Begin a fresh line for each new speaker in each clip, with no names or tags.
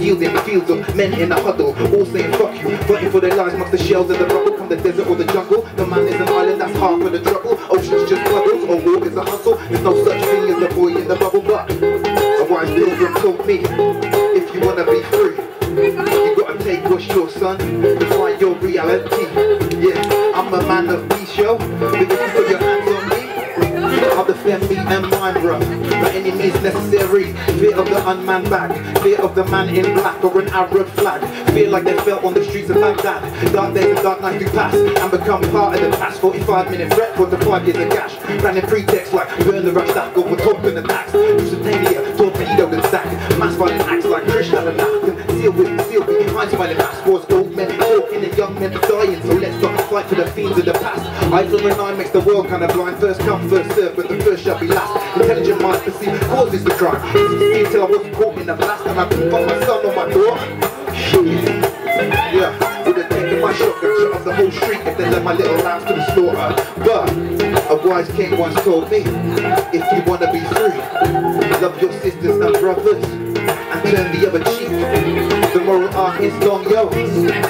yielding the fields of men in a huddle, all saying fuck you, fighting for their lives amongst the shells of the rubble from the desert or the jungle. The man is an island, that's half of the trouble. Oceans just puddles, or war is a hustle. There's no such thing as a boy in the bubble, but a wise pilgrim told me, if you wanna be free, you gotta take what's yours, son, to find your reality. Yeah, I'm a man of peace, yo, By any necessary. Fear of the unmanned back. Fear of the man in black or an Arab flag. Fear like they felt on the streets of Baghdad. Dark days and dark nights do pass and become part of the past. 45 minute threat for the five years of gash. Planning pretext like burn the rush that go hope and attacks. Lusitania, torpedo and sack. Mass violent acts like Krishna and African. Seal with, seal with, behind smiling mass men talking young men dying. So let's not fight for the fiends of the past. Eye for an eye makes the world kind of blind. First come, first serve, but the first shall be last. Intelligent minds perceive causes the crime. See till I wasn't caught in the blast and I on my son or my daughter. Yeah, would have taken my shotgun, shot up the whole street if they let my little lambs to the slaughter. But a wise king once told me, if you wanna be free, love your sisters and brothers and turn the other cheek. The moral arc is long, yo.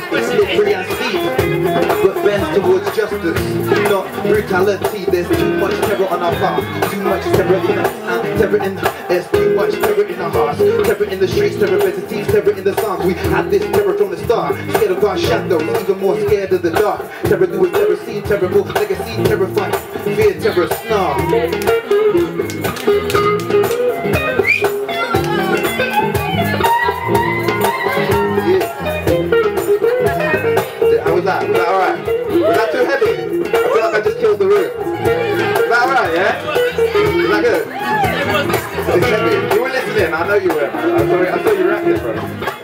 Towards justice, not brutality. There's too much terror on our path, too much terror in us, and terror in there's too much terror in our hearts, terror in the streets, terror in the visitors, terror in the songs. We had this terror from the start, scared of our shadows, even more scared of the dark. Terror do is terror, see terrible legacy, terrifying, fear, terror, snarl. Is that good? It's heavy. You were listening, I know you were. man. I saw, I saw you reacting, bro.